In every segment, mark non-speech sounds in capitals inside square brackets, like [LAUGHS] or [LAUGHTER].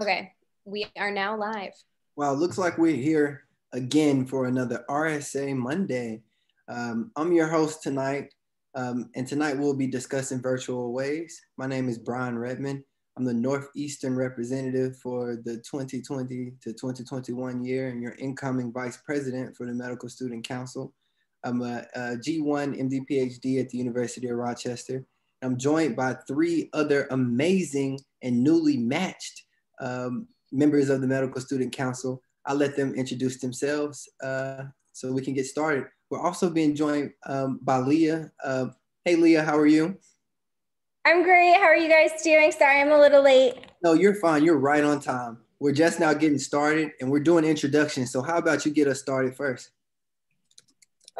Okay, we are now live. Well, looks like we're here again for another RSA Monday. Um, I'm your host tonight, um, and tonight we'll be discussing virtual aways. My name is Brian Redmond. I'm the Northeastern representative for the 2020 to 2021 year and your incoming vice president for the Medical Student Council. I'm a a G1 MD PhD at the University of Rochester. I'm joined by three other amazing and newly matched um, members of the Medical Student Council. I'll let them introduce themselves uh, so we can get started. We're also being joined um, by Leah. Uh, hey, Leah, how are you? I'm great. How are you guys doing? Sorry, I'm a little late. No, you're fine. You're right on time. We're just now getting started and we're doing introductions. So, how about you get us started first?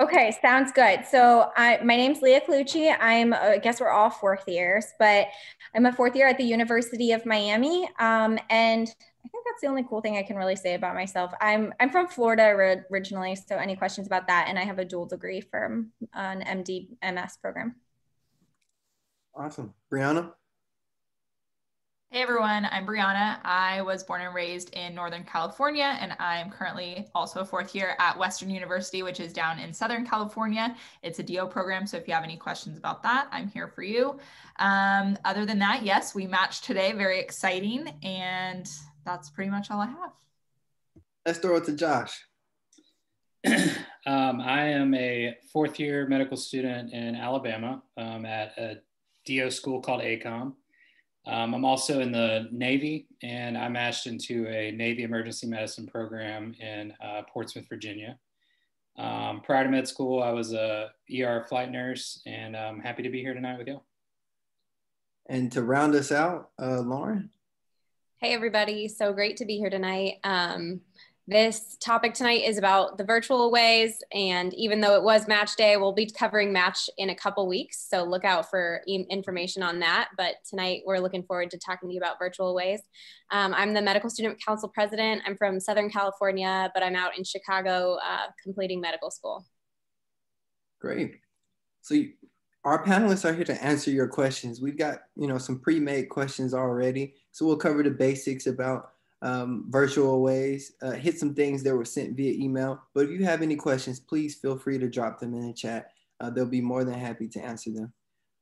Okay, sounds good. So, I, my name's Leah Colucci. I'm, uh, I guess we're all fourth years, but I'm a fourth year at the University of Miami. Um, and I think that's the only cool thing I can really say about myself. I'm, I'm from Florida ri- originally. So, any questions about that? And I have a dual degree from an MD MS program. Awesome. Brianna? Hey everyone, I'm Brianna. I was born and raised in Northern California, and I'm currently also a fourth year at Western University, which is down in Southern California. It's a DO program, so if you have any questions about that, I'm here for you. Um, other than that, yes, we matched today, very exciting, and that's pretty much all I have. Let's throw it to Josh. [CLEARS THROAT] um, I am a fourth year medical student in Alabama um, at a DO school called ACOM. Um, I'm also in the Navy and I matched into a Navy emergency medicine program in uh, Portsmouth, Virginia. Um, prior to med school, I was a ER flight nurse and I'm happy to be here tonight with you. And to round us out, uh, Lauren? Hey, everybody. So great to be here tonight. Um, this topic tonight is about the virtual aways. And even though it was match day, we'll be covering match in a couple weeks. So look out for e- information on that. But tonight we're looking forward to talking to you about virtual aways. Um, I'm the Medical Student Council president. I'm from Southern California, but I'm out in Chicago uh, completing medical school. Great. So you, our panelists are here to answer your questions. We've got, you know, some pre-made questions already. So we'll cover the basics about um, virtual aways, uh, hit some things that were sent via email. But if you have any questions, please feel free to drop them in the chat. Uh, they'll be more than happy to answer them.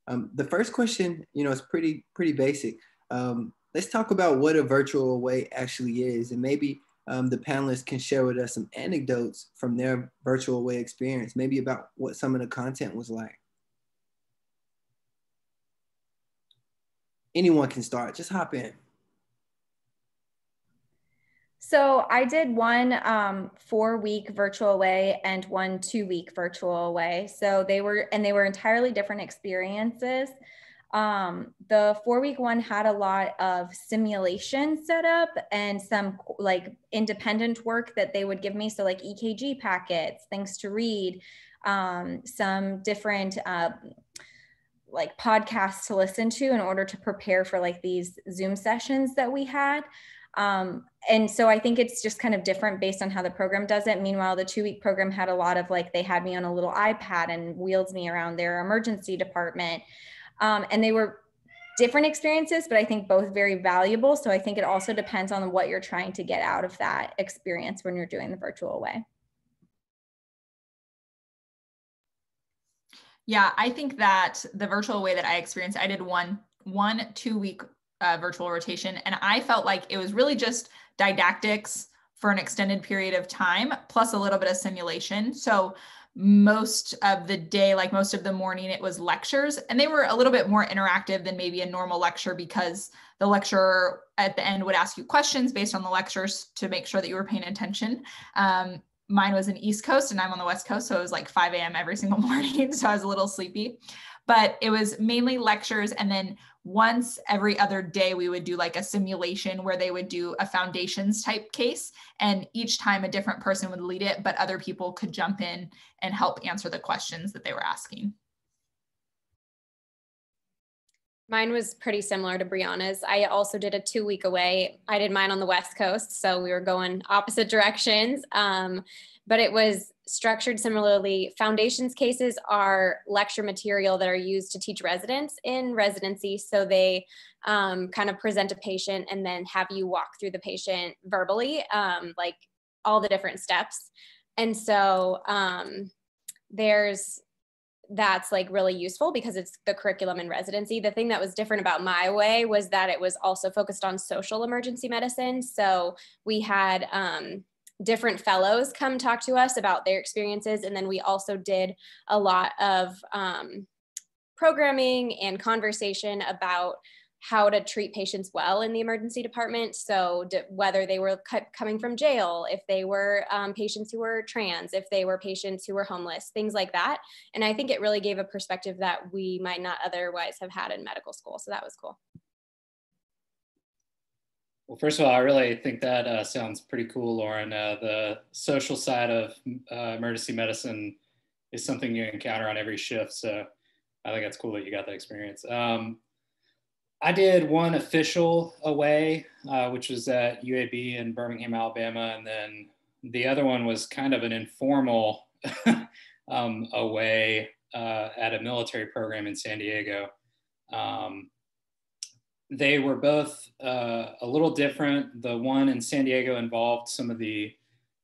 Um, the first question, you know, is pretty pretty basic. Um, let's talk about what a virtual away actually is, and maybe um, the panelists can share with us some anecdotes from their virtual away experience, maybe about what some of the content was like. Anyone can start. Just hop in. So I did one um, four week virtual away and one two week virtual away. So they were, and they were entirely different experiences. Um, the four week one had a lot of simulation set up and some like independent work that they would give me. So like EKG packets, things to read, um, some different, uh, like podcasts to listen to in order to prepare for like these Zoom sessions that we had. Um, and so I think it's just kind of different based on how the program does it. Meanwhile, the two week program had a lot of like, they had me on a little iPad and wheeled me around their emergency department. Um, and they were different experiences, but I think both very valuable. So I think it also depends on what you're trying to get out of that experience when you're doing the virtual away. Yeah, I think that the virtual away that I experienced, I did one one two week uh, virtual rotation. And I felt like it was really just didactics for an extended period of time, plus a little bit of simulation. So most of the day, like most of the morning, it was lectures, and they were a little bit more interactive than maybe a normal lecture because the lecturer at the end would ask you questions based on the lectures to make sure that you were paying attention. Um, mine was in East Coast and I'm on the West Coast, so it was like 5 a.m. every [LAUGHS] single morning, so I was a little sleepy. But it was mainly lectures, and then once every other day we would do like a simulation where they would do a foundations type case and each time a different person would lead it but other people could jump in and help answer the questions that they were asking Mine was pretty similar to Brianna's. I also did a two week away. I did mine on the West Coast, so we were going opposite directions. Um, but it was structured similarly. Foundations cases are lecture material that are used to teach residents in residency. So they um, kind of present a patient and then have you walk through the patient verbally, um, like all the different steps. And so um, there's that's like really useful because it's the curriculum in residency. The thing that was different about my way was that it was also focused on social emergency medicine. So we had um, different fellows come talk to us about their experiences. And then we also did a lot of um, programming and conversation about how to treat patients well in the emergency department. So whether they were coming from jail, if they were um, patients who were trans, if they were patients who were homeless, things like that. And I think it really gave a perspective that we might not otherwise have had in medical school. So that was cool. Well, first of all, I really think that uh, sounds pretty cool, Lauren. Uh, the social side of uh, emergency medicine is something you encounter on every shift. So I think that's cool that you got that experience. Um, I did one official away, uh, which was at UAB in Birmingham, Alabama, and then the other one was kind of an informal [LAUGHS] um, away uh, at a military program in San Diego. Um, they were both uh, a little different. The one in San Diego involved some of the,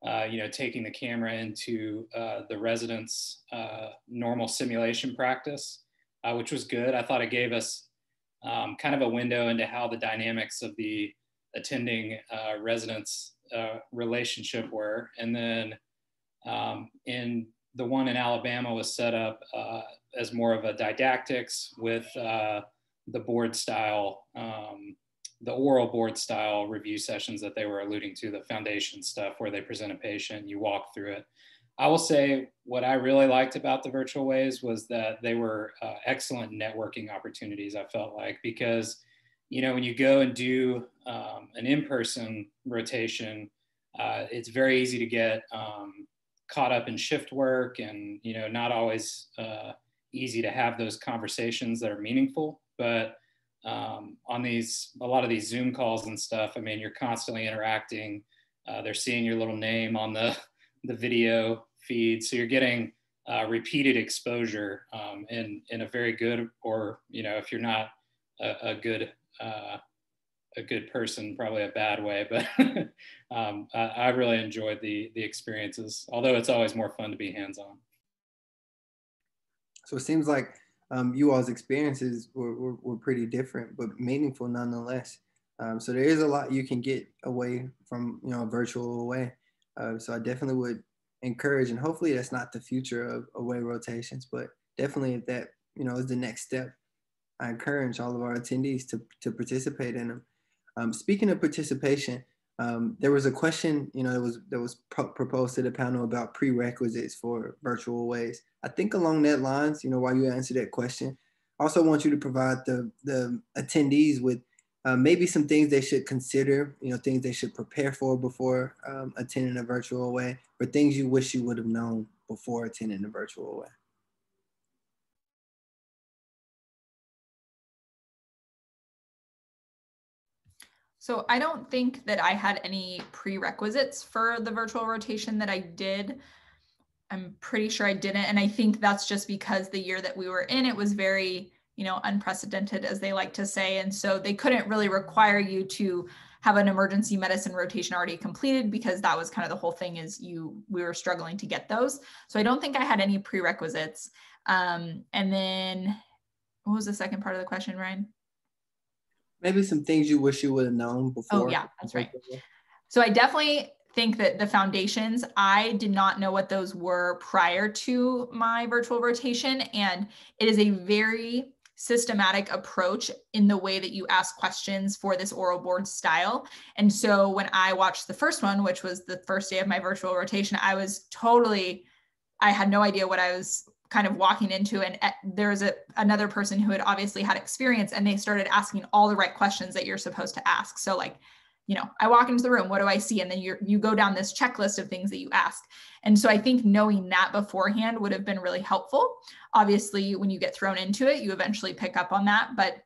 uh, you know, taking the camera into uh, the residents' uh, normal simulation practice, which was good. I thought it gave us um, kind of a window into how the dynamics of the attending uh, residents uh, relationship were. And then um, in the one in Alabama was set up uh, as more of a didactics with uh, the board style, um, the oral board style review sessions that they were alluding to, the foundation stuff where they present a patient, you walk through it. I will say what I really liked about the virtual aways was that they were uh, excellent networking opportunities. I felt like because you know when you go and do um, an in-person rotation, uh, it's very easy to get um, caught up in shift work, and you know not always uh, easy to have those conversations that are meaningful. But um, on these a lot of these Zoom calls and stuff, I mean you're constantly interacting. Uh, they're seeing your little name on the the video feed. So you're getting uh, repeated exposure um, in, in a very good, or, you know, if you're not a, a good, uh, a good person, probably a bad way, but [LAUGHS] um, I, I, really enjoyed the, the experiences, although it's always more fun to be hands-on. So it seems like um, you all's experiences were, were, were, pretty different, but meaningful nonetheless. Um, so there is a lot you can get away from, you know, a virtual away. Uh, so I definitely would encourage, and hopefully that's not the future of away rotations, but definitely if that you know is the next step, I encourage all of our attendees to to participate in them. Um, speaking of participation, um, there was a question you know that was that was pro- proposed to the panel about prerequisites for virtual aways. I think along that lines, you know, while you answer that question, I also want you to provide the the attendees with uh, maybe some things they should consider, you know, things they should prepare for before um, attending a virtual away, or things you wish you would have known before attending a virtual away. So I don't think that I had any prerequisites for the virtual rotation that I did. I'm pretty sure I didn't. And I think that's just because the year that we were in, it was very you know, unprecedented, as they like to say. And so they couldn't really require you to have an emergency medicine rotation already completed because that was kind of the whole thing is you we were struggling to get those so i don't think i had any prerequisites um, and then what was the second part of the question ryan maybe some things you wish you would have known oh, before oh yeah that's right so i definitely think that the foundations i did not know what those were prior to my virtual rotation. And it is a very systematic approach in the way that you ask questions for this oral board style. And so when I watched the first one, which was the first day of my virtual rotation, I was totally, I had no idea what I was kind of walking into. And eh, there was a, another person who had obviously had experience and they started asking all the right questions that you're supposed to ask. So like you know i walk into the room what do i see? And then you you go down this checklist of things that you ask. And so i think knowing that beforehand would have been really helpful. Obviously when you get thrown into it you eventually pick up on that but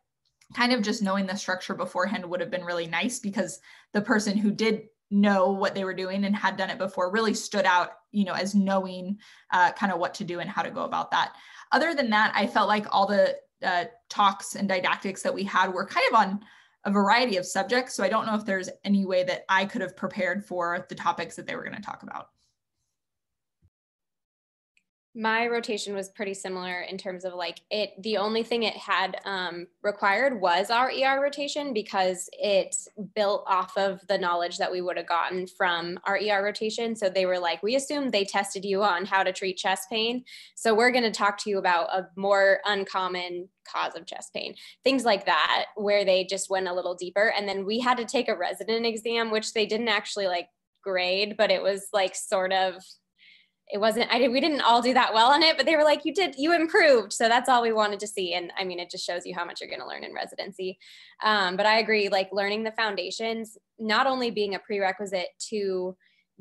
kind of just knowing the structure beforehand would have been really nice because the person who did know what they were doing and had done it before really stood out you know as knowing uh, kind of what to do and how to go about that. Other than that i felt like all the uh, talks and didactics that we had were kind of on a variety of subjects so i don't know if there's any way that i could have prepared for the topics that they were going to talk about my rotation was pretty similar in terms of like it the only thing it had um, required was our er rotation because it built off of the knowledge that we would have gotten from our er rotation. So they were like we assumed they tested you on how to treat chest pain. So we're going to talk to you about a more uncommon cause of chest pain. Things like that where they just went a little deeper. And then we had to take a resident exam which they didn't actually like grade but it was like sort of it wasn't i did we didn't all do that well on it but they were like you did you improved. So that's all we wanted to see. And i mean it just shows you how much you're going to learn in residency. Um, but i agree like learning the foundations not only being a prerequisite to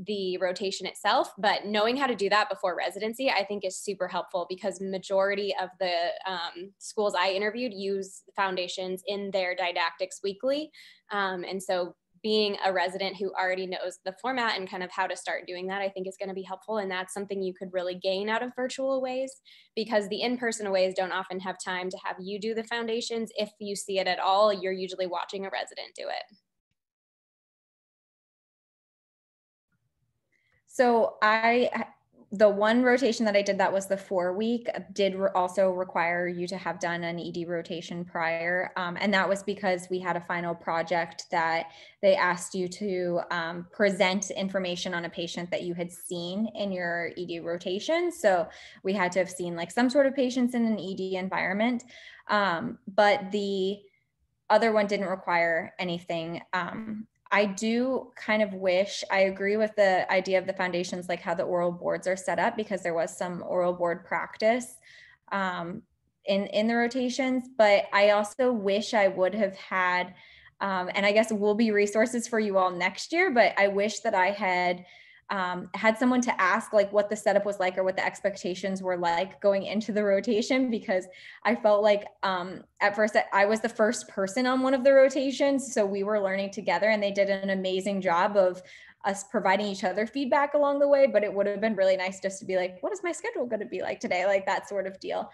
the rotation itself but knowing how to do that before residency i think is super helpful because majority of the um, schools i interviewed use foundations in their didactics weekly. Um, and so being a resident who already knows the format and kind of how to start doing that, I think is going to be helpful. And that's something you could really gain out of virtual aways because the in person aways don't often have time to have you do the foundations. If you see it at all, you're usually watching a resident do it. So I the one rotation that I did that was the four week did re- also require you to have done an ED rotation prior. Um, and that was because we had a final project that they asked you to um, present information on a patient that you had seen in your ED rotation. So we had to have seen like some sort of patients in an ED environment. Um, but the other one didn't require anything. Um, I do kind of wish I agree with the idea of the foundations, like how the oral boards are set up, because there was some oral board practice um, in in the rotations. But I also wish I would have had, um, and I guess will be resources for you all next year. But I wish that I had um, had someone to ask like what the setup was like or what the expectations were like going into the rotation because I felt like um, at first I was the first person on one of the rotations. So we were learning together and they did an amazing job of us providing each other feedback along the way. But it would have been really nice just to be like, what is my schedule going to be like today? Like that sort of deal.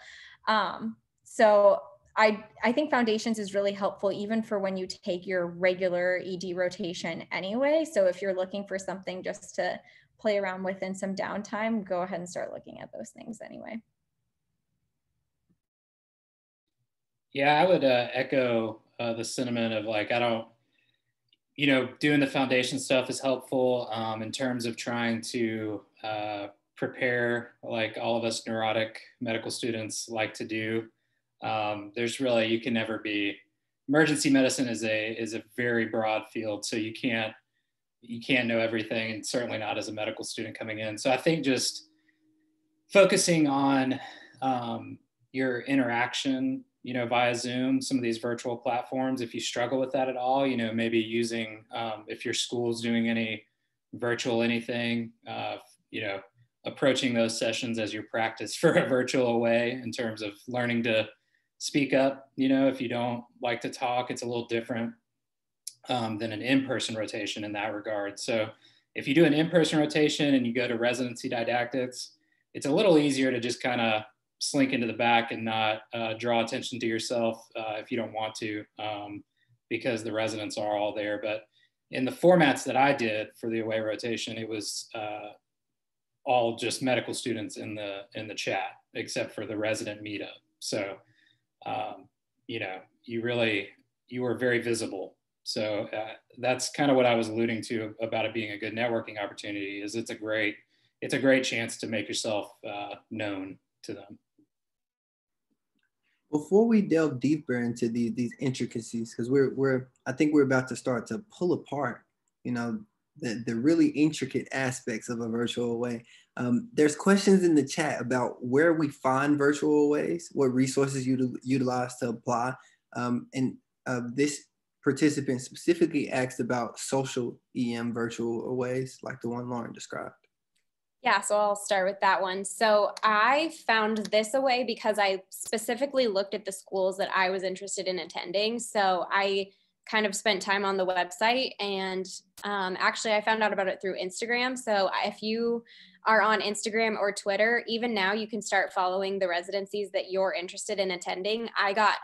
Um, so I, I think foundations is really helpful even for when you take your regular ED rotation anyway. So if you're looking for something just to play around with in some downtime, go ahead and start looking at those things anyway. Yeah, I would uh, echo uh, the sentiment of like, I don't, you know, doing the foundation stuff is helpful um, in terms of trying to uh, prepare, like all of us neurotic medical students like to do um, there's really you can never be emergency medicine is a is a very broad field so you can't you can't know everything and certainly not as a medical student coming in. So i think just focusing on um, your interaction you know via zoom some of these virtual platforms if you struggle with that at all you know maybe using um, if your school's doing any virtual anything uh, you know approaching those sessions as your practice [LAUGHS] for a virtual away in terms of learning to speak up. You know, if you don't like to talk, it's a little different um, than an in-person rotation in that regard. So if you do an in-person rotation and you go to residency didactics, it's a little easier to just kind of slink into the back and not uh, draw attention to yourself uh, if you don't want to, um, because the residents are all there. But in the formats that I did for the away rotation, it was uh, all just medical students in the in the chat, except for the resident meetup. So um, you know, you really, you were very visible. So uh, that's kind of what I was alluding to about it being a good networking opportunity is it's a great, it's a great chance to make yourself uh, known to them. Before we delve deeper into these, these intricacies, because we're, we're, I think we're about to start to pull apart, you know, the, the really intricate aspects of a virtual away. Um, there's questions in the chat about where we find virtual aways, what resources you utilize to apply. Um, and uh, this participant specifically asked about social EM virtual aways, like the one Lauren described. Yeah, so I'll start with that one. So I found this away because I specifically looked at the schools that I was interested in attending. So I kind of spent time on the website and um, actually i found out about it through instagram so if you are on instagram or twitter even now you can start following the residencies that you're interested in attending. I got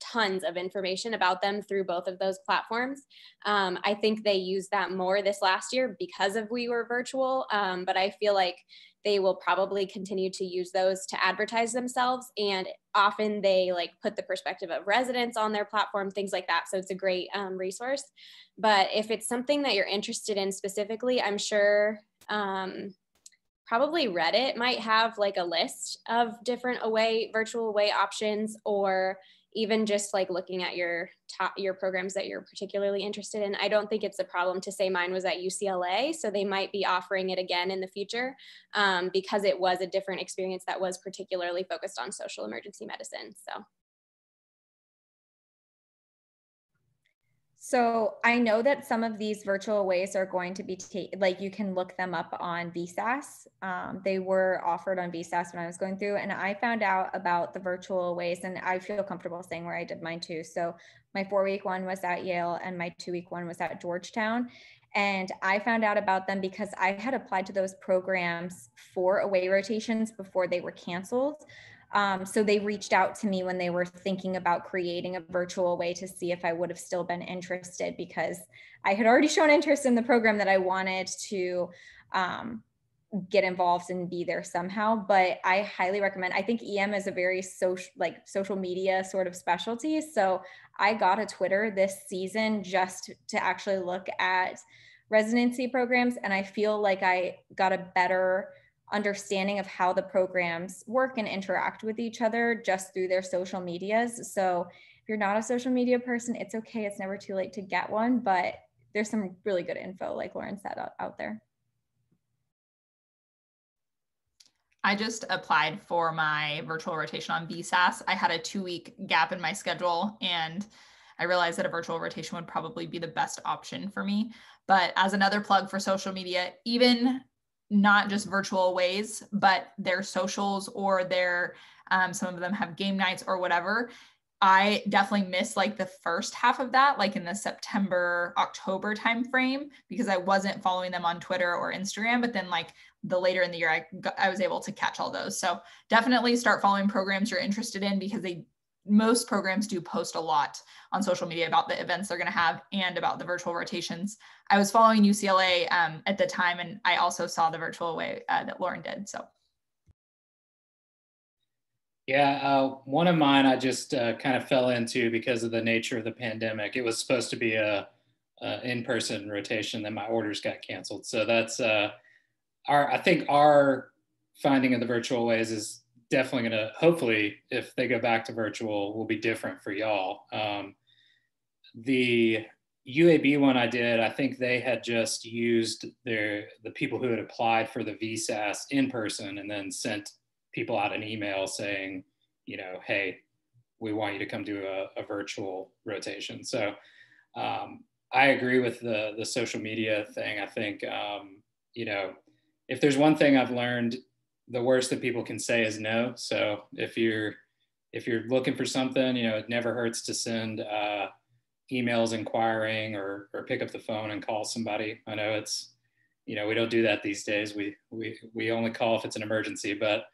tons of information about them through both of those platforms. Um, i think they used that more this last year because of we were virtual um, but i feel like they will probably continue to use those to advertise themselves and often they like put the perspective of residents on their platform things like that. So it's a great um, resource. But if it's something that you're interested in specifically i'm sure um, probably reddit might have like a list of different away virtual away options or even just like looking at your top your programs that you're particularly interested in. I don't think it's a problem to say mine was at ucla so they might be offering it again in the future um, because it was a different experience that was particularly focused on social emergency medicine so So I know that some of these virtual aways are going to be ta- like you can look them up on VSAS. Um, they were offered on VSAS when I was going through, and I found out about the virtual aways, and I feel comfortable saying where I did mine too. So my four week one was at Yale, and my two week one was at Georgetown. And I found out about them because I had applied to those programs for away rotations before they were canceled. Um, so they reached out to me when they were thinking about creating a virtual away to see if I would have still been interested because I had already shown interest in the program that I wanted to um, get involved and be there somehow. But I highly recommend. I think EM is a very social, like social media sort of specialty. So I got a Twitter this season just to actually look at residency programs, and I feel like I got a better understanding of how the programs work and interact with each other just through their social medias. So if you're not a social media person, it's okay. It's never too late to get one, but there's some really good info, like Lauren said, out, out there. I just applied for my virtual rotation on VSAS. I had a two week gap in my schedule and I realized that a virtual rotation would probably be the best option for me. But as another plug for social media, even not just virtual aways, but their socials or their um, some of them have game nights or whatever. I definitely missed like the first half of that, like in the September October timeframe, because I wasn't following them on Twitter or Instagram. But then like the later in the year, I got, I was able to catch all those. So definitely start following programs you're interested in because they most programs do post a lot on social media about the events they're going to have and about the virtual rotations. I was following UCLA um, at the time, and I also saw the virtual away uh, that Lauren did. So. Yeah, uh, one of mine I just uh, kind of fell into because of the nature of the pandemic. It was supposed to be a, a in-person rotation, then my orders got canceled. So that's uh, our. I think our finding of the virtual aways is definitely going to hopefully if they go back to virtual will be different for y'all. Um, the uab one i did i think they had just used their the people who had applied for the vsas in person and then sent people out an email saying you know hey we want you to come do a, a virtual rotation. So um, i agree with the the social media thing. I think um, you know if there's one thing i've learned the worst that people can say is no. So if you're if you're looking for something, you know, it never hurts to send uh, emails inquiring or or pick up the phone and call somebody. I know it's you know we don't do that these days. We we we only call if it's an emergency, but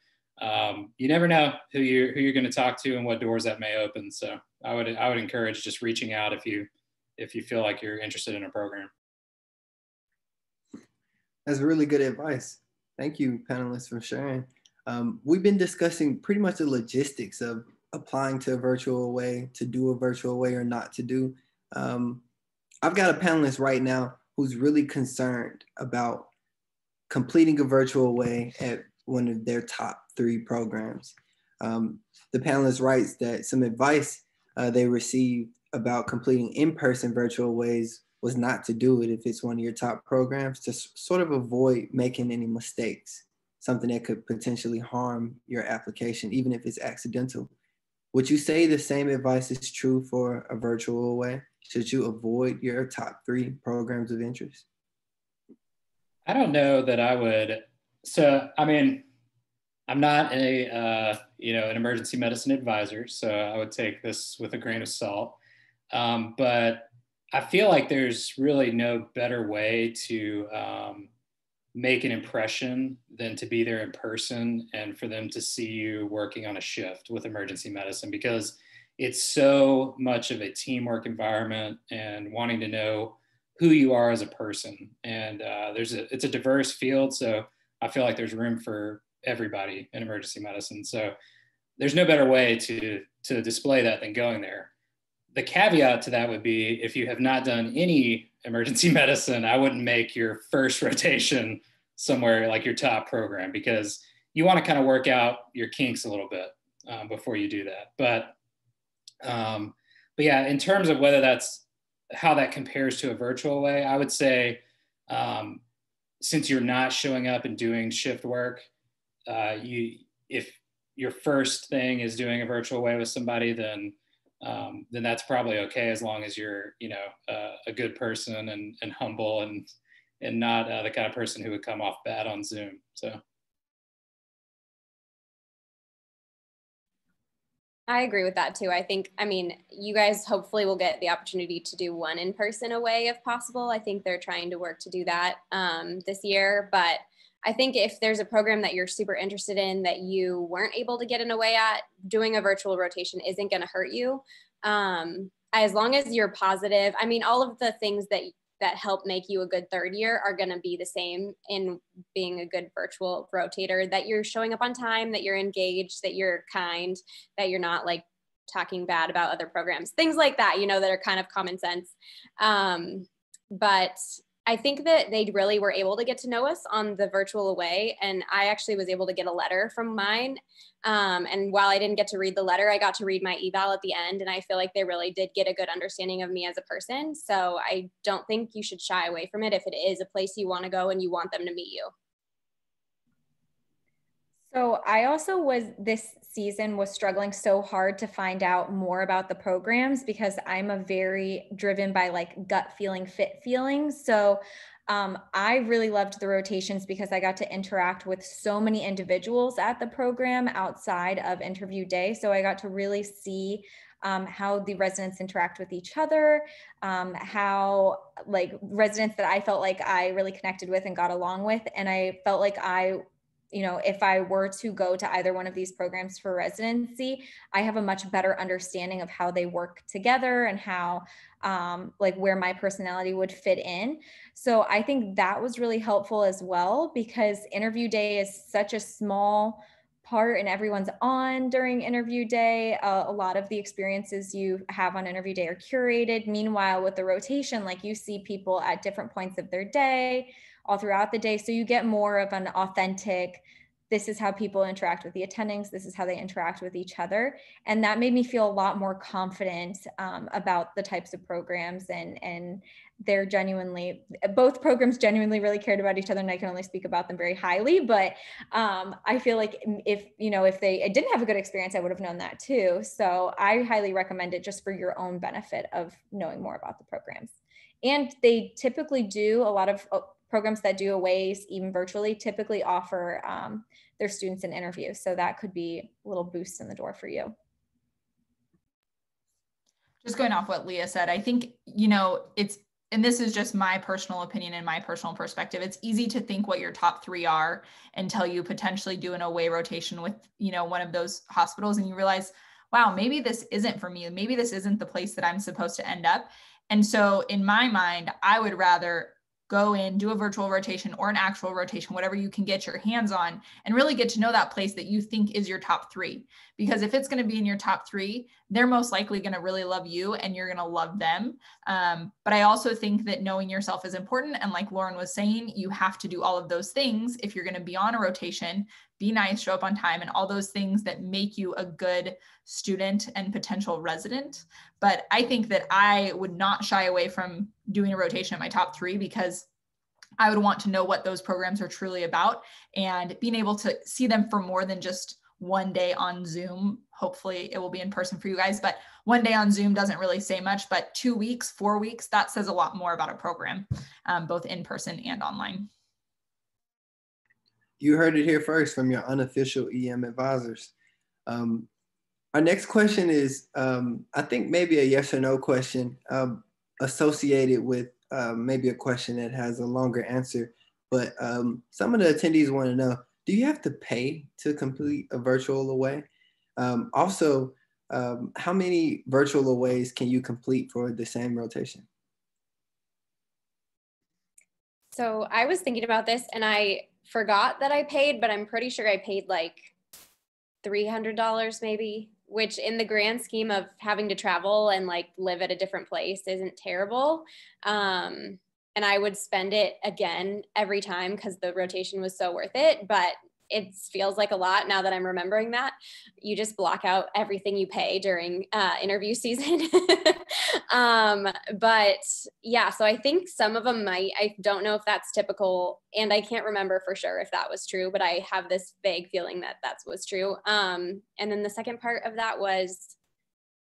um, you never know who you who you're going to talk to and what doors that may open. So I would I would encourage just reaching out if you if you feel like you're interested in a program. That's really good advice. Thank you, panelists, for sharing. Um, we've been discussing pretty much the logistics of applying to a virtual away, to do a virtual away or not to do. Um, I've got a panelist right now who's really concerned about completing a virtual away at one of their top three programs. Um, the panelist writes that some advice uh, they received about completing in-person virtual aways was not to do it if it's one of your top programs to sort of avoid making any mistakes, something that could potentially harm your application, even if it's accidental. Would you say the same advice is true for a virtual away? Should you avoid your top three programs of interest? I don't know that I would so I mean, I'm not a uh, you know an emergency medicine advisor, so I would take this with a grain of salt. Um, but I feel like there's really no better way to um, make an impression than to be there in person and for them to see you working on a shift with emergency medicine because it's so much of a teamwork environment and wanting to know who you are as a person. And uh, there's a it's a diverse field, so I feel like there's room for everybody in emergency medicine. So there's no better way to to display that than going there. The caveat to that would be if you have not done any emergency [LAUGHS] medicine, I wouldn't make your first [LAUGHS] rotation somewhere like your top program because you want to kind of work out your kinks a little bit um, before you do that. But um, but yeah, in terms of whether that's how that compares to a virtual away, I would say um, since you're not showing up and doing shift work, uh, you if your first thing is doing a virtual away with somebody, then um, then that's probably okay as long as you're you know uh, a good person and, and humble and and not uh, the kind of person who would come off bad on Zoom. So. I agree with that too. I think, I mean, you guys hopefully will get the opportunity to do one in person away if possible. I think they're trying to work to do that um, this year. But I think if there's a program that you're super interested in that you weren't able to get in a way at, doing a virtual rotation isn't going to hurt you. Um, as long as you're positive, I mean, all of the things that that help make you a good third year are going to be the same in being a good virtual rotator that you're showing up on time that you're engaged that you're kind that you're not like talking bad about other programs things like that you know that are kind of common sense um, but I think that they really were able to get to know us on the virtual away. And I actually was able to get a letter from mine. Um, and while I didn't get to read the letter, I got to read my eval at the end. And I feel like they really did get a good understanding of me as a person. So I don't think you should shy away from it if it is a place you want to go and you want them to meet you. So I also was this season was struggling so hard to find out more about the programs because I'm a very driven by like gut feeling, fit feelings. So um, I really loved the rotations because I got to interact with so many individuals at the program outside of interview day. So I got to really see um, how the residents interact with each other, um, how like residents that I felt like I really connected with and got along with. And I felt like I you know, if I were to go to either one of these programs for residency, I have a much better understanding of how they work together and how, um, like, where my personality would fit in. So I think that was really helpful as well because interview day is such a small part and everyone's on during interview day. Uh, a lot of the experiences you have on interview day are curated. Meanwhile, with the rotation, like you see people at different points of their day all throughout the day. So you get more of an authentic, this is how people interact with the attendings, this is how they interact with each other. And that made me feel a lot more confident um, about the types of programs and, and they're genuinely both programs genuinely really cared about each other and i can only speak about them very highly but um, i feel like if you know if they didn't have a good experience i would have known that too so i highly recommend it just for your own benefit of knowing more about the programs and they typically do a lot of programs that do aways, even virtually, typically offer um, their students an interview. So that could be a little boost in the door for you. Just going off what Leah said, I think, you know, it's, and this is just my personal opinion and my personal perspective. It's easy to think what your top three are until you potentially do an away rotation with, you know, one of those hospitals and you realize, wow, maybe this isn't for me. Maybe this isn't the place that I'm supposed to end up. And so in my mind, I would rather go in, do a virtual rotation or an actual rotation, whatever you can get your hands on, and really get to know that place that you think is your top three. Because if it's going to be in your top three, they're most likely going to really love you and you're going to love them. Um, but I also think that knowing yourself is important. And like Lauren was saying, you have to do all of those things if you're going to be on a rotation be nice, show up on time, and all those things that make you a good student and potential resident. But I think that I would not shy away from doing a rotation in my top three because I would want to know what those programs are truly about and being able to see them for more than just one day on Zoom. Hopefully, it will be in person for you guys, but one day on Zoom doesn't really say much. But two weeks, four weeks, that says a lot more about a program, um, both in person and online. you heard it here first from your unofficial EM advisors. Um, our next question is, um, I think maybe a yes or no question um, associated with uh, maybe a question that has a longer answer. But um, some of the attendees want to know, do you have to pay to complete a virtual away? Um, also, um, how many virtual aways can you complete for the same rotation? So I was thinking about this and I forgot that I paid, but I'm pretty sure I paid like $300 maybe which in the grand scheme of having to travel and like live at a different place isn't terrible. Um, and I would spend it again every time because the rotation was so worth it. But it feels like a lot now that I'm remembering that. You just block out everything you pay during uh, interview season. [LAUGHS] um, but yeah, so I think some of them might, I don't know if that's typical, and I can't remember for sure if that was true, but I have this vague feeling that that was true. Um, and then the second part of that was,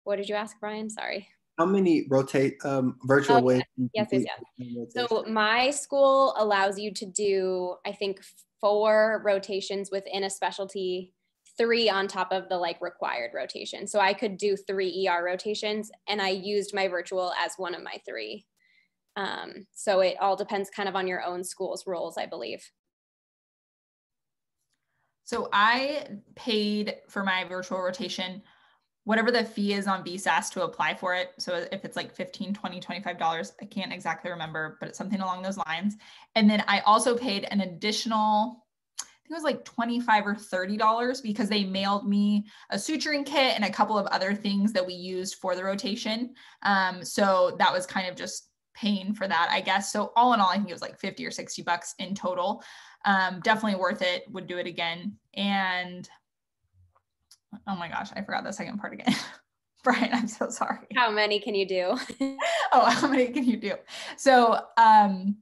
what did you ask, Brian? Sorry. How many rotate um, virtual ways? Yes, yes, yes. So my school allows you to do, I think, four rotations within a specialty three on top of the like required rotation. So I could do three ER rotations and I used my virtual as one of my three. Um, so it all depends kind of on your own school's rules, I believe. So I paid for my virtual rotation whatever the fee is on VSAS to apply for it. So if it's like 15, 20, 25 dollars, I can't exactly remember, but it's something along those lines. And then I also paid an additional I think it was like 25 or 30 dollars because they mailed me a suturing kit and a couple of other things that we used for the rotation. Um, so that was kind of just paying for that, I guess. So all in all, I think it was like 50 or 60 bucks in total. Um, definitely worth it. Would do it again. And oh my gosh, I forgot the second part again. [LAUGHS] Brian, I'm so sorry. How many can you do? [LAUGHS] oh, how many can you do? So, um,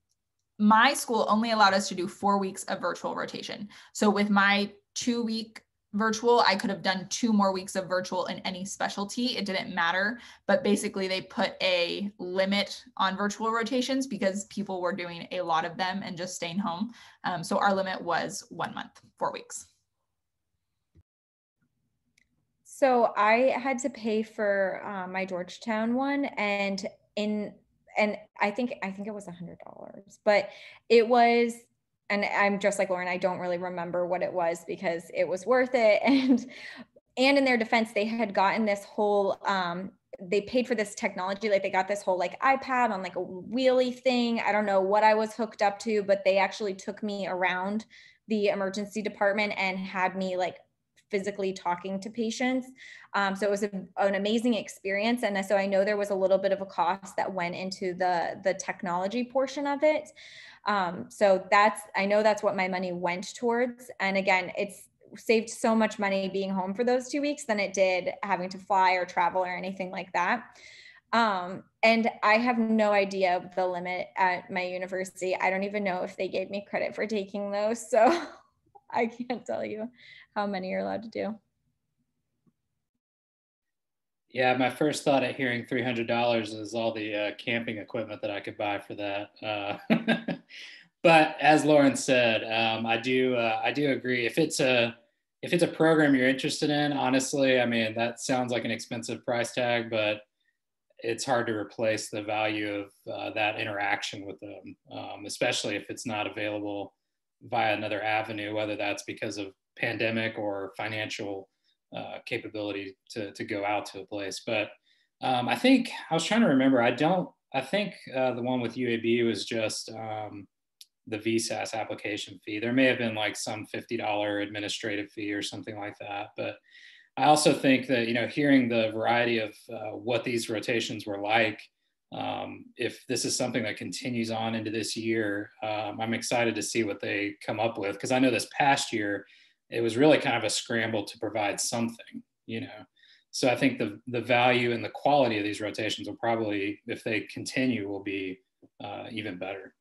my school only allowed us to do four weeks of virtual rotation. So, with my two week virtual, I could have done two more weeks of virtual in any specialty. It didn't matter. But basically, they put a limit on virtual rotations because people were doing a lot of them and just staying home. Um, so, our limit was one month, four weeks. So I had to pay for uh, my Georgetown one, and in and I think I think it was a hundred dollars, but it was. And I'm just like Lauren. I don't really remember what it was because it was worth it. [LAUGHS] And and in their defense, they had gotten this whole. Um, they paid for this technology, like they got this whole like iPad on like a wheelie thing. I don't know what I was hooked up to, but they actually took me around the emergency department and had me like physically talking to patients. Um, so it was a, an amazing experience. And so I know there was a little bit of a cost that went into the, the technology portion of it. Um, so that's, I know that's what my money went towards. And again, it's saved so much money being home for those two weeks than it did having to fly or travel or anything like that. Um, and I have no idea the limit at my university. I don't even know if they gave me credit for taking those. So [LAUGHS] I can't tell you how many you're allowed to do. Yeah, my first thought at hearing three hundred dollars is all the uh, camping equipment that I could buy for that. Uh, [LAUGHS] but as Lauren said, um, I do uh, I do agree. If it's a if it's a program you're interested in, honestly, I mean that sounds like an expensive price tag, but it's hard to replace the value of uh, that interaction with them, um, especially if it's not available via another avenue, whether that's because of pandemic or financial uh, capability to, to go out to a place. But um, I think I was trying to remember. I don't. I think uh, the one with UAB was just um, the VSAS application fee. There may have been like some fifty dollar administrative fee or something like that. But I also think that you know, hearing the variety of uh, what these rotations were like. Um, if this is something that continues on into this year, um, I'm excited to see what they come up with because I know this past year it was really kind of a scramble to provide something, you know. So I think the the value and the quality of these rotations will probably, if they continue, will be uh, even better.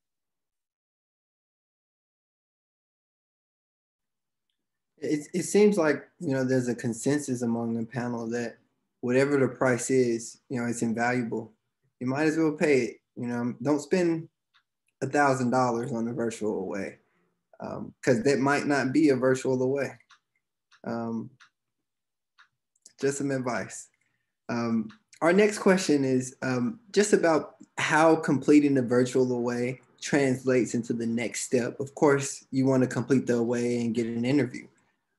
It, it seems like you know there's a consensus among the panel that whatever the price is, you know, it's invaluable. You might as well pay it. You know, don't spend a thousand dollars on a virtual away. Because um, that might not be a virtual away. Um, just some advice. Um, our next question is um, just about how completing the virtual away translates into the next step. Of course, you want to complete the away and get an interview.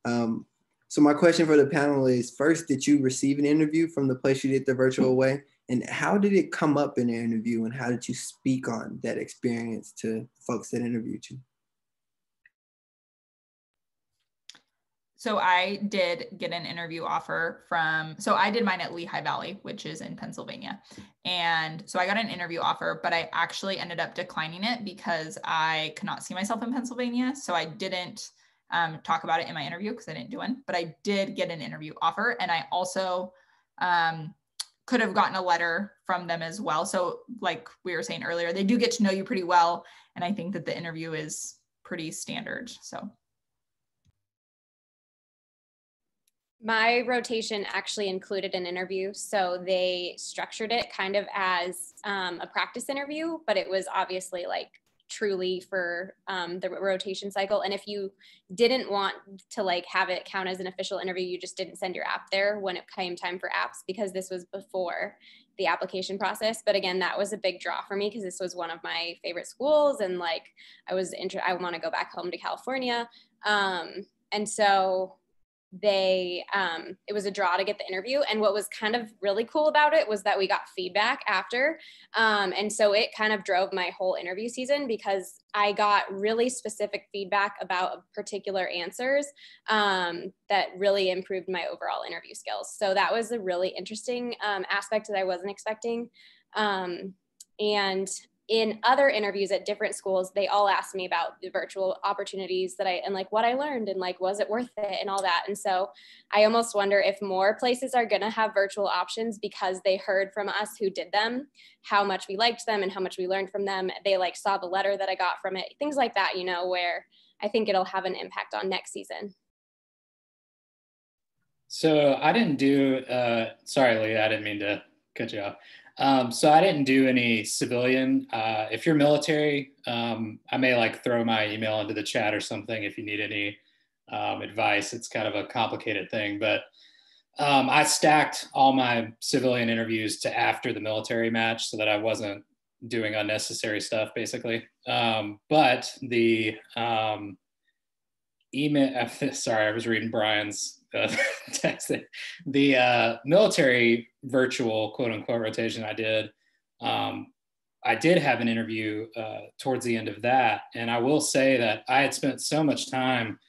Um, so my question for the panel is first, did you receive an interview from the place you did the virtual away? And how did it come up in the interview and how did you speak on that experience to folks that interviewed you? So I did get an interview offer from, so I did mine at Lehigh Valley, which is in Pennsylvania. And so I got an interview offer, but I actually ended up declining it because I could not see myself in Pennsylvania. So I didn't um, talk about it in my interview because I didn't do one, but I did get an interview offer. And I also um, could have gotten a letter from them as well. So, like we were saying earlier, they do get to know you pretty well. And I think that the interview is pretty standard. So, My rotation actually included an interview. So they structured it kind of as um, a practice interview, but it was obviously like truly for um, the rotation cycle. And if you didn't want to like have it count as an official interview, you just didn't send your app there when it came time for apps because this was before the application process. But again, that was a big draw for me because this was one of my favorite schools. And like, I was, inter- I want to go back home to California. Um, and so they um, it was a draw to get the interview. And what was kind of really cool about it was that we got feedback after. Um, and so it kind of drove my whole interview season because i got really specific feedback about particular answers um, that really improved my overall interview skills. So that was a really interesting um, aspect that i wasn't expecting. Um, and in other interviews at different schools, they all asked me about the virtual opportunities that I and like what I learned and like was it worth it and all that. And so I almost wonder if more places are going to have virtual options because they heard from us who did them how much we liked them and how much we learned from them. They like saw the letter that I got from it, things like that, you know, where I think it'll have an impact on next season. So I didn't do, uh, sorry, Leah, I didn't mean to cut you off. Um, so I didn't do any civilian. Uh, if you're military, um, I may like throw my email into the chat or something if you need any um, advice. It's kind of a complicated thing, but um, I stacked all my civilian interviews to after the military match so that I wasn't doing unnecessary stuff, basically. Um, but the um, email, [LAUGHS] sorry, I was reading Brian's uh. [LAUGHS] The uh, military virtual quote unquote rotation I did, um, I did have an interview uh, towards the end of that. And I will say that I had spent so much time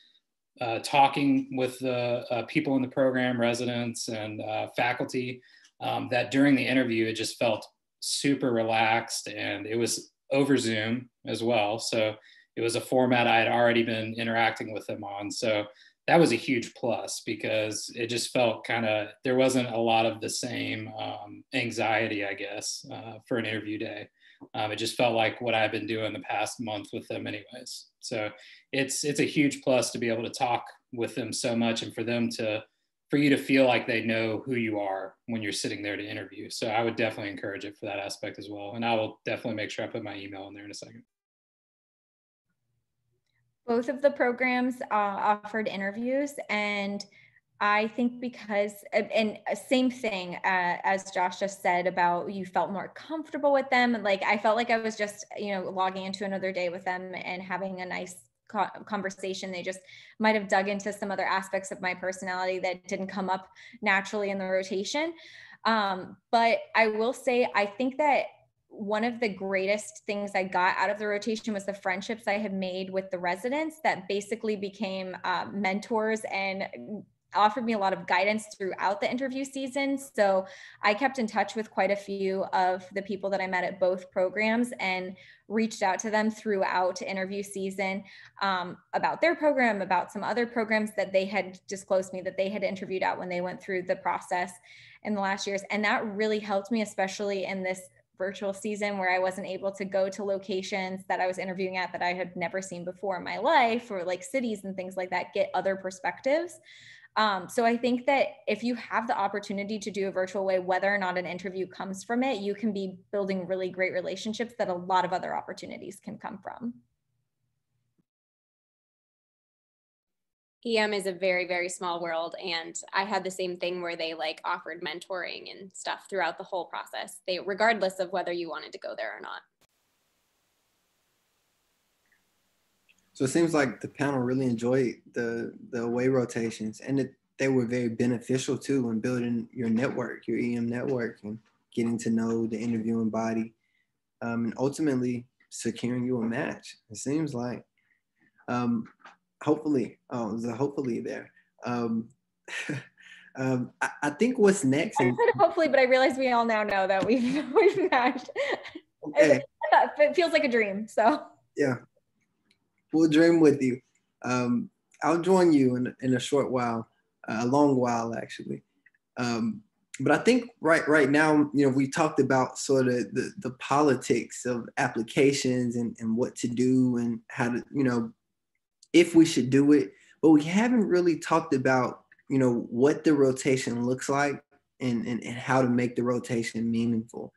uh, talking with the uh, people in the program, residents and faculty, um, that during the interview, it just felt super relaxed and it was over Zoom as well. So it was a format I had already been interacting with them on. So that was a huge plus because it just felt kind of there wasn't a lot of the same um, anxiety, I guess, uh, for an interview day. Um, it just felt like what I've been doing the past month with them, anyways. So it's it's a huge plus to be able to talk with them so much and for them to for you to feel like they know who you are when you're sitting there to interview. So I would definitely encourage it for that aspect as well. And I will definitely make sure I put my email in there in a second. Both of the programs uh, offered interviews, and I think because, and same thing uh, as Josh just said about you felt more comfortable with them. Like I felt like I was just, you know, logging into another day with them and having a nice conversation. They just might have dug into some other aspects of my personality that didn't come up naturally in the rotation. Um, but I will say, I think that one of the greatest things I got out of the rotation was the friendships I had made with the residents that basically became uh, mentors and offered me a lot of guidance throughout the interview season. So I kept in touch with quite a few of the people that I met at both programs and reached out to them throughout interview season um, about their program, about some other programs that they had disclosed me that they had interviewed out when they went through the process in the last years. And that really helped me, especially in this virtual season where I wasn't able to go to locations that I was interviewing at that I had never seen before in my life or like cities and things like that, get other perspectives. Um, so I think that if you have the opportunity to do a virtual away, whether or not an interview comes from it, you can be building really great relationships that a lot of other opportunities can come from. EM is a very, very small world. And I had the same thing where they like offered mentoring and stuff throughout the whole process. They regardless of whether you wanted to go there or not. So it seems like the panel really enjoyed the the away rotations and it, they were very beneficial too in building your network, your EM network and getting to know the interviewing body um, and ultimately securing you a match. It seems like. Um, hopefully, oh, there's a hopefully there. Um, [LAUGHS] um, I, I, think what's next. I said hopefully, but I realize we all now know that we've [LAUGHS] we've matched. Okay. It feels like a dream. So yeah, we'll dream with you. Um, I'll join you in in a short while, uh, a long while actually. Um, but I think right right now, you know, we talked about sort of the, the politics of applications and, and what to do and how to, you know, if we should do it, but we haven't really talked about, you know, what the rotation looks like and, and, and how to make the rotation meaningful.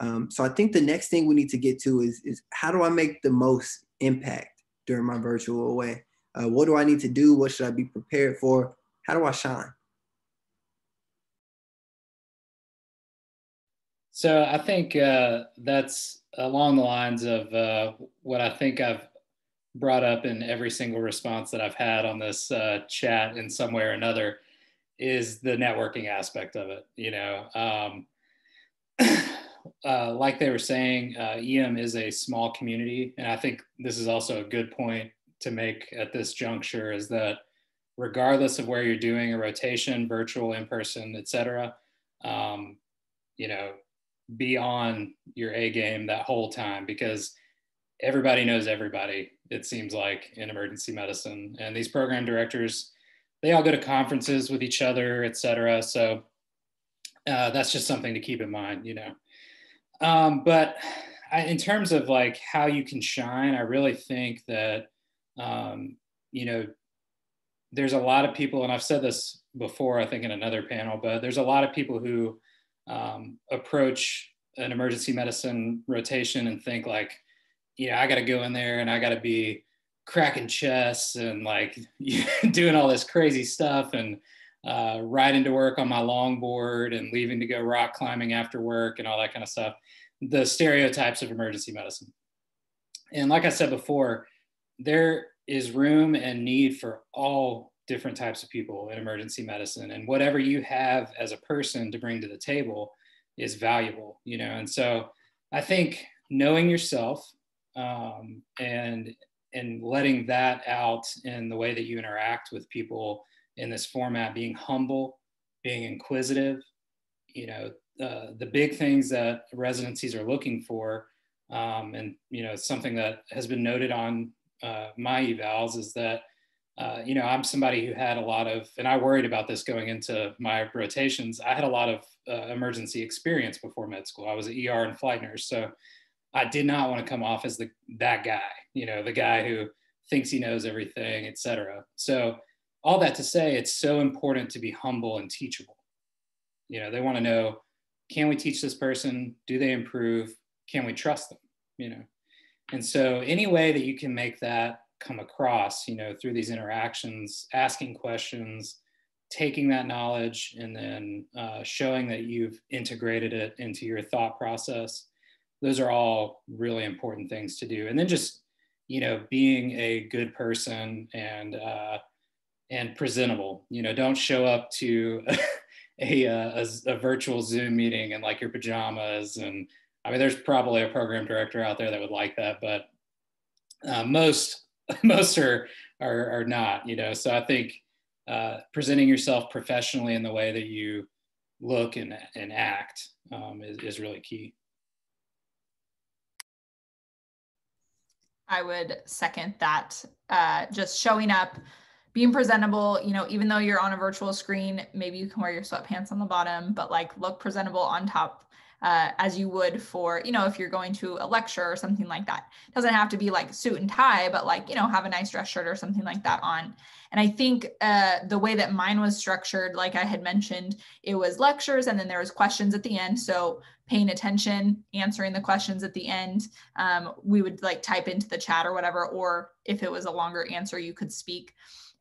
Um, so I think the next thing we need to get to is, is how do I make the most impact during my virtual away? Uh, what do I need to do? What should I be prepared for? How do I shine? So I think uh, that's along the lines of uh, what I think I've brought up in every single response that I've had on this uh, chat in some way or another is the networking aspect of it. You know, um, [CLEARS THROAT] uh, like they were saying, uh, EM is a small community, and I think this is also a good point to make at this juncture is that regardless of where you're doing a rotation, virtual, in person, etc., um, you know, be on your A game that whole time because everybody knows everybody it seems like in emergency medicine. And these program directors they all go to conferences with each other et cetera. So uh, that's just something to keep in mind you know. Um, but I, in terms of like how you can shine i really think that um, you know there's a lot of people and i've said this before i think in another panel but there's a lot of people who um, approach an emergency medicine rotation and think like you know, I got to go in there and I got to be cracking chests and like [LAUGHS] doing all this crazy stuff and uh, riding to work on my longboard and leaving to go rock climbing after work and all that kind of stuff. The stereotypes of emergency medicine. And like I said before, there is room and need for all different types of people in emergency medicine. And whatever you have as a person to bring to the table is valuable, you know. And so I think knowing yourself um, and and letting that out in the way that you interact with people in this format being humble being inquisitive you know uh, the big things that residencies are looking for um, and you know something that has been noted on uh, my evals is that uh, you know i'm somebody who had a lot of and i worried about this going into my rotations i had a lot of uh, emergency experience before med school. I was an er and flight nurse. So I did not want to come off as the that guy, you know, the guy who thinks he knows everything, etc. So all that to say, it's so important to be humble and teachable. You know, they want to know, can we teach this person? Do they improve? Can we trust them? You know, and so any way that you can make that come across, you know, through these interactions, asking questions, taking that knowledge, and then uh, showing that you've integrated it into your thought process those are all really important things to do. And then just you know being a good person and uh, and presentable you know don't show up to [LAUGHS] a, a, a, virtual zoom meeting in like your pajamas. And i mean there's probably a program director out there that would like that but uh, most [LAUGHS] most are, are are not you know? So i think uh, presenting yourself professionally in the way that you look and, and act um, is, is really key I would second that. Uh, just showing up, being presentable, you know, even though you're on a virtual screen, maybe you can wear your sweatpants on the bottom, but like look presentable on top uh, as you would for, you know, if you're going to a lecture or something like that. It doesn't have to be like suit and tie, but like, you know, have a nice dress shirt or something like that on. And I think uh, the way that mine was structured, like I had mentioned, it was lectures and then there was questions at the end. So paying attention, answering the questions at the end, um, we would like type into the chat or whatever, or if it was a longer answer, you could speak.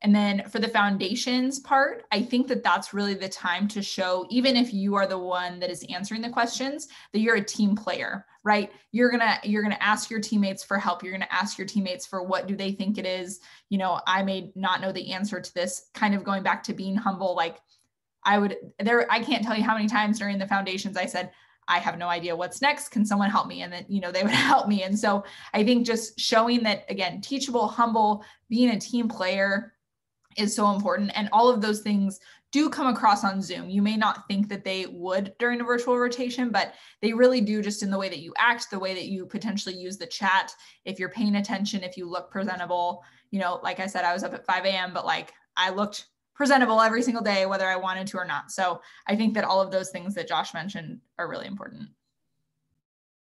And then for the foundations part, I think that that's really the time to show, even if you are the one that is answering the questions, that you're a team player, right? You're gonna you're gonna ask your teammates for help. You're gonna ask your teammates for what do they think it is. You know, I may not know the answer to this. Kind of going back to being humble, like I would there. I can't tell you how many times during the foundations I said, I have no idea what's next. Can someone help me? And then, you know, they would [LAUGHS] help me. And so I think just showing that, again, teachable, humble, being a team player, is so important. And all of those things do come across on Zoom. You may not think that they would during a virtual rotation, but they really do just in the way that you act, the way that you potentially use the chat. If you're paying attention, if you look presentable, you know, like I said, I was up at 5 a.m., but like I looked presentable every single day, whether I wanted to or not. So I think that all of those things that Josh mentioned are really important.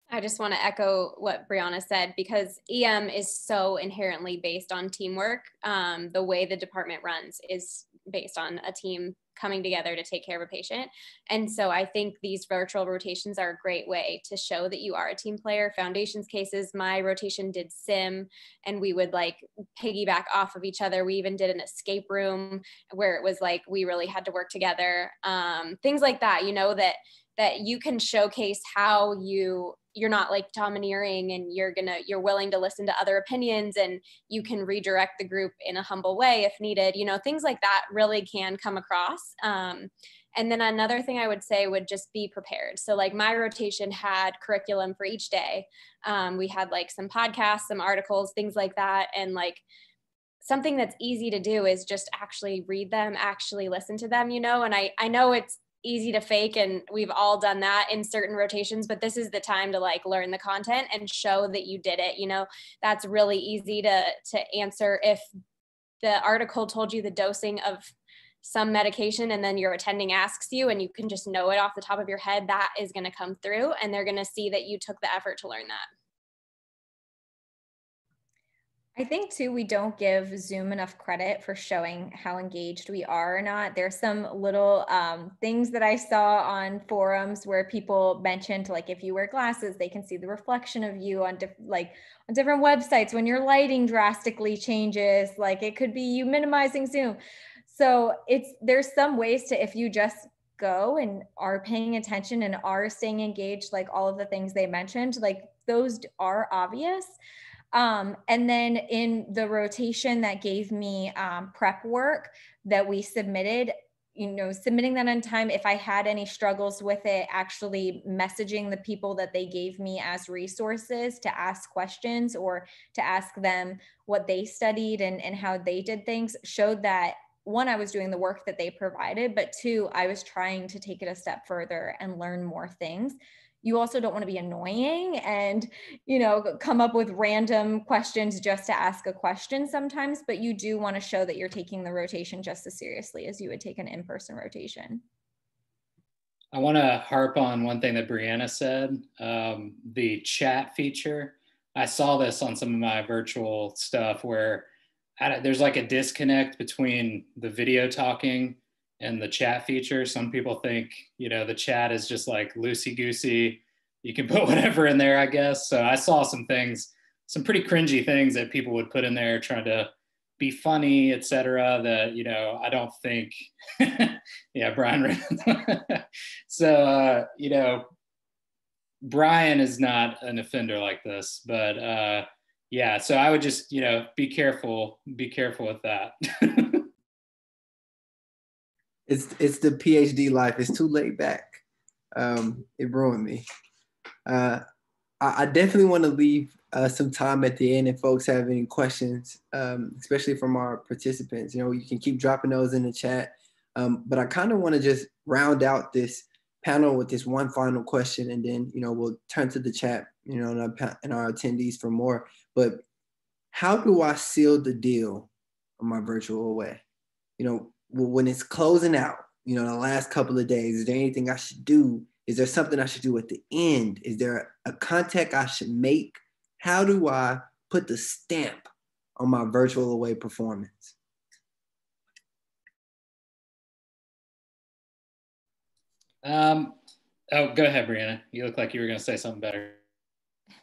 I just want to echo what Brianna said because EM is so inherently based on teamwork. Um, the way the department runs is based on a team coming together to take care of a patient. And so I think these virtual rotations are a great way to show that you are a team player. Foundations cases, my rotation did sim and we would like piggyback off of each other. We even did an escape room where it was like we really had to work together. Um, things like that, you know, that that you can showcase how you you're not like domineering and you're gonna you're willing to listen to other opinions and you can redirect the group in a humble way if needed you know things like that really can come across. Um, and then another thing i would say would just be prepared. So like my rotation had curriculum for each day. Um, we had like some podcasts some articles things like that. And like something that's easy to do is just actually read them actually listen to them you know? And i i know it's easy to fake and we've all done that in certain rotations but this is the time to like learn the content and show that you did it you know? That's really easy to to answer if the article told you the dosing of some medication and then your attending asks you and you can just know it off the top of your head that is going to come through and they're going to see that you took the effort to learn that I think too, we don't give Zoom enough credit for showing how engaged we are or not. There's some little um, things that I saw on forums where people mentioned, like if you wear glasses, they can see the reflection of you on diff- like on different websites when your lighting drastically changes. Like it could be you minimizing Zoom. So it's there's some ways to if you just go and are paying attention and are staying engaged, like all of the things they mentioned, like those are obvious. Um, and then in the rotation that gave me um, prep work that we submitted, you know, submitting that on time. If I had any struggles with it, actually messaging the people that they gave me as resources to ask questions or to ask them what they studied and, and how they did things showed that one, I was doing the work that they provided, but two, I was trying to take it a step further and learn more things you also don't want to be annoying and you know come up with random questions just to ask a question sometimes but you do want to show that you're taking the rotation just as seriously as you would take an in-person rotation. I want to harp on one thing that brianna said um, the chat feature. I saw this on some of my virtual stuff where I, there's like a disconnect between the video talking and the chat feature. Some people think, you know, the chat is just like loosey goosey. You can [LAUGHS] put whatever in there, I guess. So I saw some things, some pretty cringy things that people would put in there trying to be funny, etc. That you know, I don't think. [LAUGHS] yeah, Brian. [LAUGHS] so uh, you know, Brian is not an offender like this, but uh, yeah. So I would just you know be careful. Be careful with that. It's it's the PhD life. It's too late back. Um, it ruined me. Uh, I, I definitely want to leave uh, some time at the end if folks have any questions, um, especially from our participants. You know, you can keep dropping those in the chat. Um, but I kind of want to just round out this panel with this one final question, and then you know we'll turn to the chat, you know, and our, and our attendees for more. But how do I seal the deal on my virtual away? You know, when it's closing out, you know, the last couple of days, is there anything I should do? Is there something I should do at the end? Is there a contact I should make? How do I put the stamp on my virtual away performance? Um, oh, go ahead, Brianna. You look like you were going to say something better. I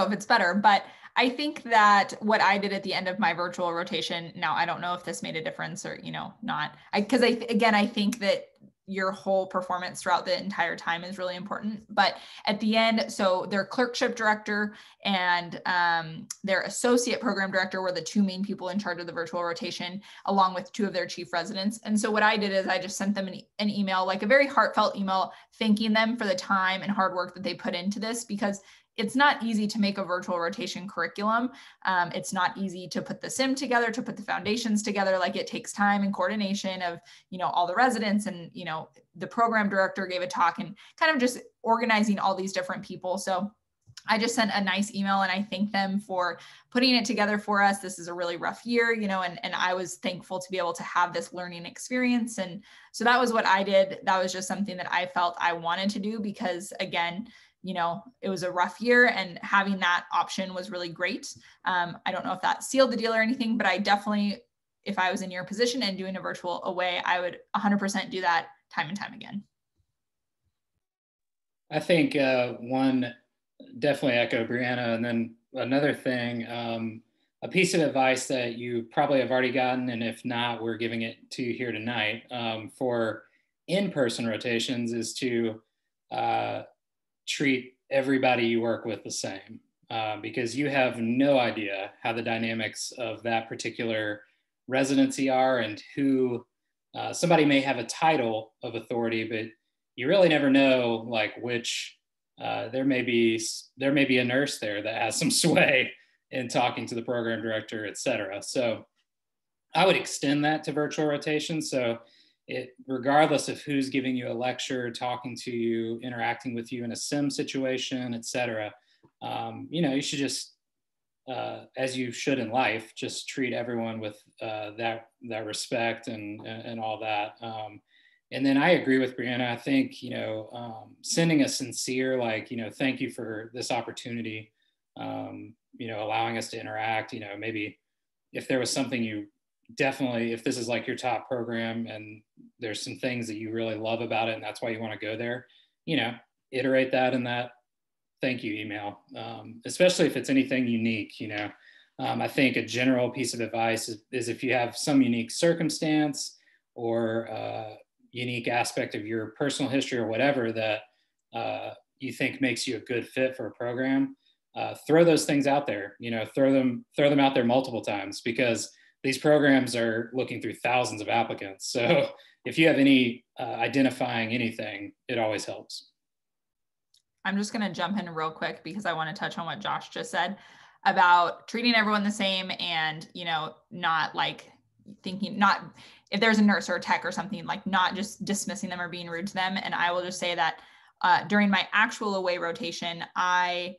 don't know if it's better, but I think that what I did at the end of my virtual rotation, now I don't know if this made a difference or, you know, not. I cuz I again I think that your whole performance throughout the entire time is really important. But at the end, so their clerkship director and um, their associate program director were the two main people in charge of the virtual rotation, along with two of their chief residents. And so what I did is I just sent them an, an email, like a very heartfelt email, thanking them for the time and hard work that they put into this because it's not easy to make a virtual rotation curriculum. Um, it's not easy to put the sim together, to put the foundations together. Like it takes time and coordination of, you know, all the residents and, you know, the program director gave a talk and kind of just organizing all these different people. So I just sent a nice email and I thank them for putting it together for us. This is a really rough year, you know, and, and I was thankful to be able to have this learning experience. And so that was what I did. That was just something that I felt I wanted to do because, again, you know, it was a rough year and having that option was really great. Um, I don't know if that sealed the deal or anything, but I definitely, if I was in your position and doing a virtual away, I would 100% do that time and time again. I think uh, one definitely echo Brianna, and then another thing, um, a piece of advice that you probably have already gotten, and if not, we're giving it to you here tonight um, for in-person rotations is to uh, treat everybody you work with the same uh, because you have no idea how the dynamics of that particular residency are and who uh, somebody may have a title of authority, but you really never know like which uh, there may be there may be a nurse there that has [LAUGHS] some sway in talking to the program director, et cetera. So I would extend that to virtual rotation. So it regardless of who's giving you a lecture talking to you interacting with you in a sim situation etc um, you know you should just uh, as you should in life just treat everyone with uh, that that respect and and all that. Um, and then i agree with brianna. I think you know um, sending a sincere like you know thank you for this opportunity um, you know allowing us to interact you know maybe if there was something you definitely if this is like your top program and there's some things that you really love about it and that's why you want to go there you know iterate that in that thank you email. Um, especially if it's anything unique you know. Um, i think a general piece of advice is, is if you have some unique circumstance or uh, unique aspect of your personal history or whatever that uh, you think makes you a good fit for a program uh, throw those things out there you know throw them throw them out there multiple times because these programs are looking through thousands of applicants. So [LAUGHS] if you have any uh, identifying anything, it always helps. I'm just going to jump in real quick because I want to touch on what Josh just said about treating everyone the same and, you know, not like thinking, not if there's a nurse or a tech or something, like not just dismissing them or being rude to them. And I will just say that uh, during my actual away rotation, I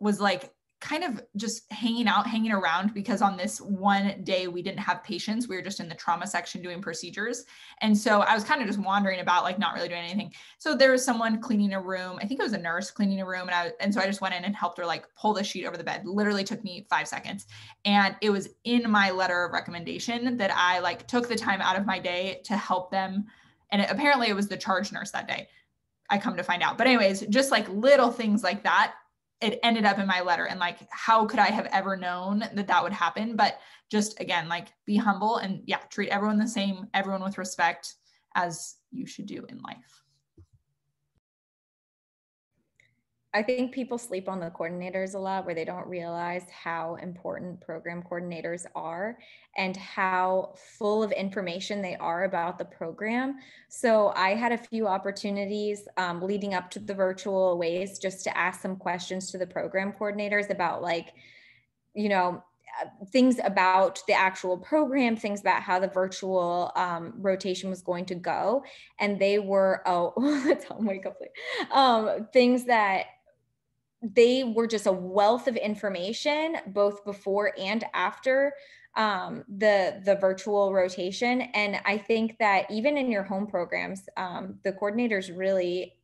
was like kind of just hanging out, hanging around because on this one day we didn't have patients. We were just in the trauma section doing procedures. And so I was kind of just wandering about, like not really doing anything. So there was someone cleaning a room. I think it was a nurse cleaning a room. And I and so I just went in and helped her like pull the sheet over the bed. Literally took me five seconds. And it was in my letter of recommendation that I like took the time out of my day to help them. And it, apparently it was the charge nurse that day. I come to find out. But anyways, just like little things like that it ended up in my letter and like how could i have ever known that that would happen? But just again like be humble and yeah treat everyone the same everyone with respect as you should do in life I think people sleep on the coordinators a lot where they don't realize how important program coordinators are and how full of information they are about the program. So I had a few opportunities um, leading up to the virtual aways just to ask some questions to the program coordinators about like, you know, uh, things about the actual program, things about how the virtual um, rotation was going to go. And they were, oh, [LAUGHS] them wake up. Um, things that they were just a wealth of information both before and after um, the the virtual rotation. And i think that even in your home programs um, the coordinators really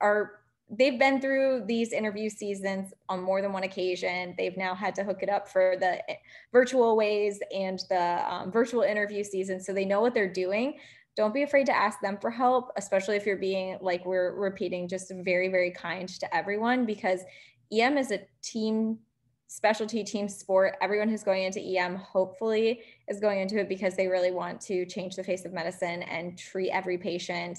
are they've been through these interview seasons on more than one occasion. They've now had to hook it up for the virtual aways and the um, virtual interview season so they know what they're doing don't be afraid to ask them for help, especially if you're being like we're repeating, just very, very kind to everyone because EM is a team specialty team sport. Everyone who's going into EM hopefully is going into it because they really want to change the face of medicine and treat every patient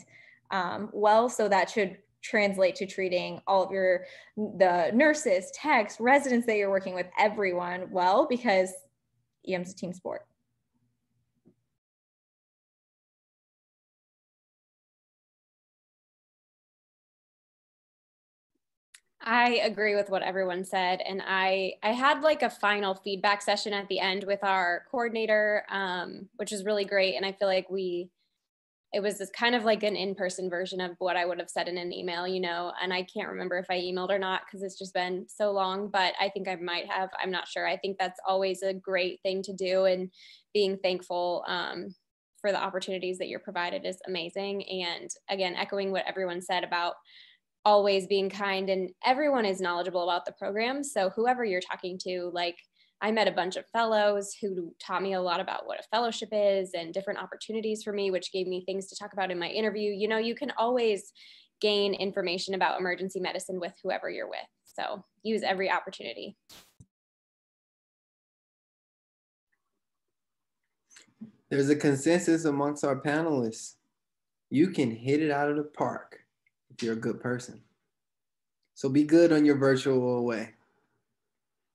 um, well. So that should translate to treating all of your the nurses, techs, residents that you're working with, everyone well because EM's a team sport. I agree with what everyone said, and I I had like a final feedback session at the end with our coordinator, um, which was really great. And I feel like we, it was this kind of like an in person version of what I would have said in an email, you know. And I can't remember if I emailed or not because it's just been so long, but I think I might have. I'm not sure. I think that's always a great thing to do, and being thankful um, for the opportunities that you're provided is amazing. And again, echoing what everyone said about always being kind and everyone is knowledgeable about the program. So whoever you're talking to like i met a bunch of fellows who taught me a lot about what a fellowship is and different opportunities for me which gave me things to talk about in my interview. You know you can always gain information about emergency medicine with whoever you're with. So use every opportunity. There's a consensus amongst our panelists. You can hit it out of the park if you're a good person. So be good on your virtual away.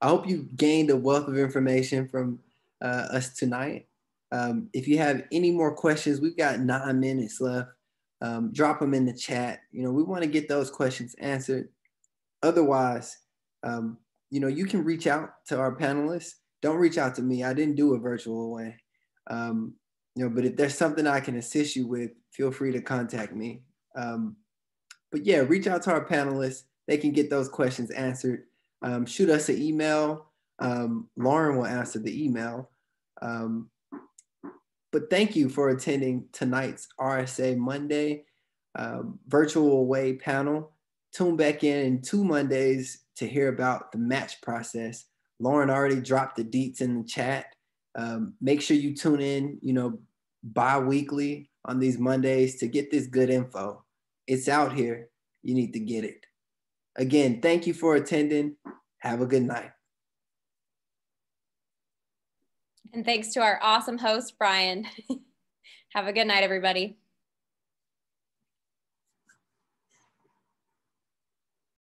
I hope you gained a wealth of information from uh, us tonight. Um, if you have any more questions, we've got nine minutes left. Um, drop them in the chat. You know, we want to get those questions answered. Otherwise, um, you know, you can reach out to our panelists. Don't reach out to me. I didn't do a virtual away. Um, you know, but if there's something I can assist you with, feel free to contact me. Um, but yeah, reach out to our panelists. They can get those questions answered. Um, shoot us an email. Um, Lauren will answer the email. Um, but thank you for attending tonight's RSA Monday um, virtual away panel. Tune back in in two Mondays to hear about the match process. Lauren already dropped the deets in the chat. Um, make sure you tune in, you know, bi-weekly on these Mondays to get this good info. It's out here. You need to get it. Again, thank you for attending. Have a good night. And thanks to our awesome host, Brian. [LAUGHS] Have a good night, everybody.